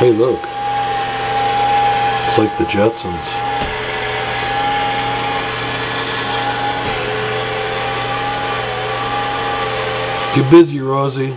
Hey, look. It's like the Jetsons. Get busy, Rosie.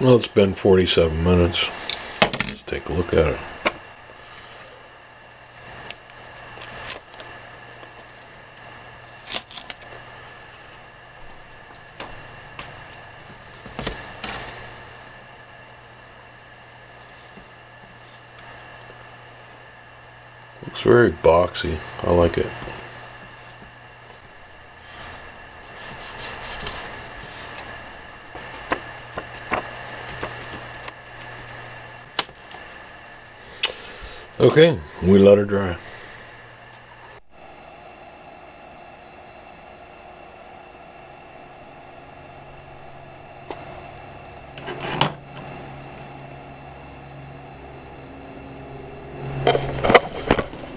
Well, it's been 47 minutes. Let's take a look at it. Looks very boxy. I like it. Okay, we let her dry.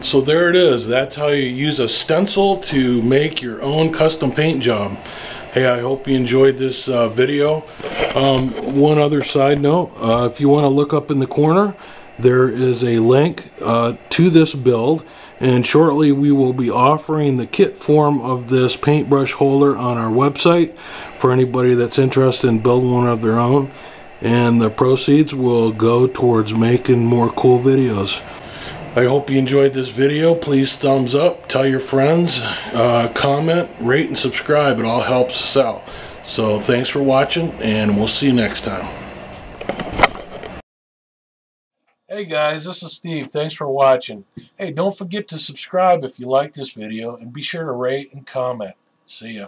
So there it is. That's how you use a stencil to make your own custom paint job. Hey, I hope you enjoyed this uh, video. Um, one other side note, uh, if you want to look up in the corner, there is a link uh, to this build and shortly we will be offering the kit form of this paintbrush holder on our website for anybody that's interested in building one of their own and the proceeds will go towards making more cool videos. I hope you enjoyed this video. Please thumbs up, tell your friends, uh, comment, rate, and subscribe. It all helps us out. So thanks for watching, and we'll see you next time. Hey guys, this is Steve. Thanks for watching. Hey, don't forget to subscribe if you like this video, and be sure to rate and comment. See ya.